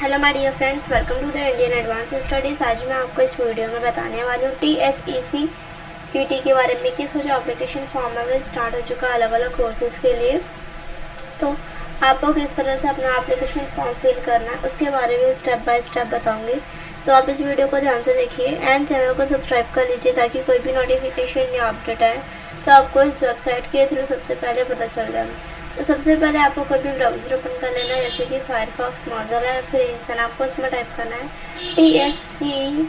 Hello my dear friends welcome to the Indian advance studies आज मैं आपको इस वीडियो में बताने वाली हूँ T S E C E T के बारे में कि इसका जो एप्लीकेशन फॉर्म है, वो स्टार्ट हो चुका है अलग अलग कोर्सेज़ के लिए। तो आपको किस तरह से अपना एप्लीकेशन फॉर्म फिल करना है, उसके बारे में स्टेप बाय स्टेप बताऊँगी। तो आप इस वीडियो को ध्यान से देखिए एंड चैनल को सब्सक्राइब कर लीजिए ताकि कोई भी नोटिफिकेशन या अपडेट आए तो आपको इस वेबसाइट के थ्रू सबसे पहले पता चल जाए। तो सबसे पहले आपको कोई भी ब्राउज़र ओपन कर लेना है, जैसे कि फायरफॉक्स मोज़िला है फिर इस तरह आपको उसमें टाइप करना है। T S C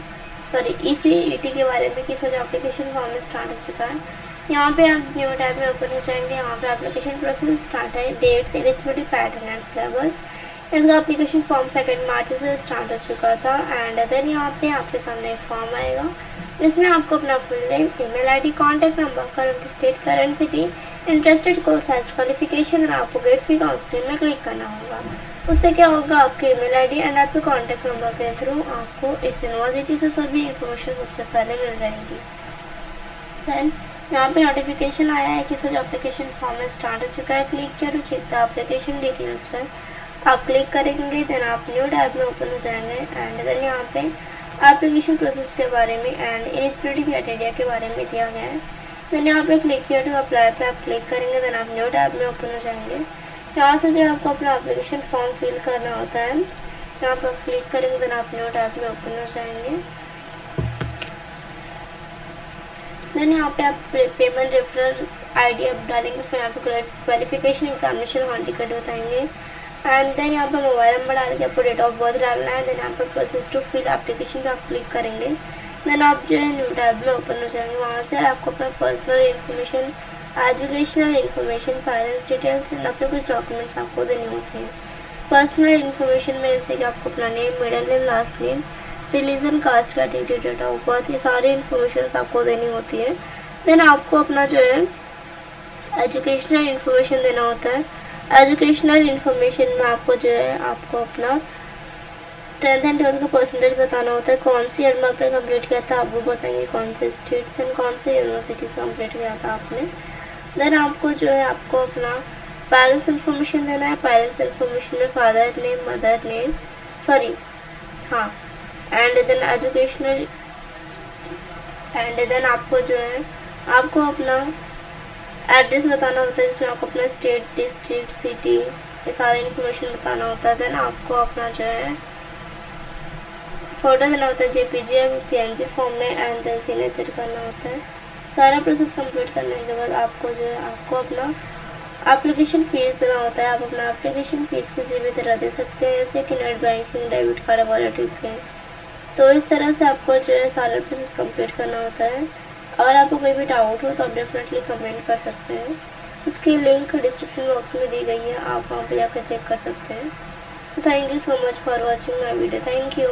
sorry E C E T के बारे में किस जो एप्लीकेशन फॉर्म में स्टार्ट हो चुका है। यहाँ पे आप न्यू टाइप में ओपन हो जाएँगे, यहाँ पे एप्लीकेशन प्रोसेस स्टार्ट है। Dates eligibility pattern and syllabus इसका एप्लीकेशन फॉर्म सेकेंड मार्च से स्टार्ट हो चुका था एंड देन यहाँ पे आपके सामने एक फॉर्म आएगा। जिसमें आपको अपना full name email ID contact number current state current city interested course highest qualification और आपको गेट फ़ी काउंसलिंग में क्लिक करना होगा। उससे क्या होगा, आपके ईमेल आईडी एंड आपके कांटेक्ट नंबर के थ्रू आपको इस यूनिवर्सिटी से सभी इंफॉर्मेशन सबसे पहले मिल जाएँगी। दैन यहाँ पे नोटिफिकेशन आया है कि सर एप्लीकेशन फॉर्म में स्टार्ट हो चुका है। क्लिक किया तो एप्लीकेशन डिटेल्स पर आप क्लिक करेंगे देन आप न्यू टैब में ओपन हो जाएँगे एंड देन यहाँ पे एप्लीकेशन प्रोसेस के बारे में एंड एलिजिबिलिटी क्राइटेरिया के बारे में दिया गया है। देन यहाँ पे क्लिक किया टू अप्लाई पे आप क्लिक करेंगे देन आप न्यू टैब में ओपन हो जाएँगे। यहाँ से जो आपको अपना एप्लीकेशन फॉर्म फिल करना होता है। यहाँ पर क्लिक करेंगे देन आप न्यू टैब में ओपन हो जाएँगे। देन यहाँ पे आप पेमेंट रेफरेंस आईडी आप डालेंगे, फिर पे क्वालिफिकेशन एग्जामिनेशन हॉल टिकट बताएँगे। एंड देन यहाँ पर मोबाइल नंबर डाल के आपको डेट ऑफ़ बर्थ डालना है देन यहाँ पर प्रोसेस टू फिल एप्लीकेशन पे आप क्लिक करेंगे। देन आप जो है न्यू टैब में ओपन हो जाएँगे। वहाँ से आपको अपना personal information educational information finance details and अपने कुछ डॉक्यूमेंट्स आपको देने होते हैं। पर्सनल इन्फॉर्मेशन में जैसे कि आपको अपना name middle name last name religion caste का डेट ऑफ़ बर्थ ये सारी इन्फॉर्मेशन आपको देनी होती है। देन आपको अपना जो है एजुकेशनल इन्फॉर्मेशन देना होता है। एजुकेशनल इन्फॉर्मेशन में आपको जो है, आपको अपना टेंथ एंड ट्वेल्थ का परसेंटेज बताना होता है, कौन सी ईयर में आपने कंप्लीट किया था, आप वो बताएँगे कौन से स्टेट्स एंड कौन से यूनिवर्सिटी से कंप्लीट किया था आपने। देन आपको जो है, आपको अपना पेरेंट्स इन्फॉर्मेशन देना है। पेरेंट्स इन्फॉर्मेशन में father name mother name sorry हाँ and then educational and then आपको जो है, आपको अपना एड्रेस बताना होता है जिसमें आपको अपना स्टेट डिस्ट्रिक्ट सिटी ये सारा इन्फॉर्मेशन बताना होता है। देन आपको अपना जो है फ़ोटो देना होता है जे पी जी या पी एन जी फॉर्म में एंड देन सिग्नेचर करना होता है। सारा प्रोसेस कंप्लीट करने के बाद आपको जो है, आपको अपना एप्लीकेशन फ़ीस देना होता है। आप अपना एप्लीकेशन फ़ीस किसी भी तरह दे सकते हैं, जैसे कि net banking debit card wallet पे तो इस तरह से आपको जो है सारा प्रोसेस कंप्लीट करना होता है। अगर आपको कोई भी डाउट हो तो आप डेफिनेटली कमेंट कर सकते हैं। इसकी लिंक डिस्क्रिप्शन बॉक्स में दी गई है, आप वहाँ पर जाकर चेक कर सकते हैं। So thank you so much for watching my video thank you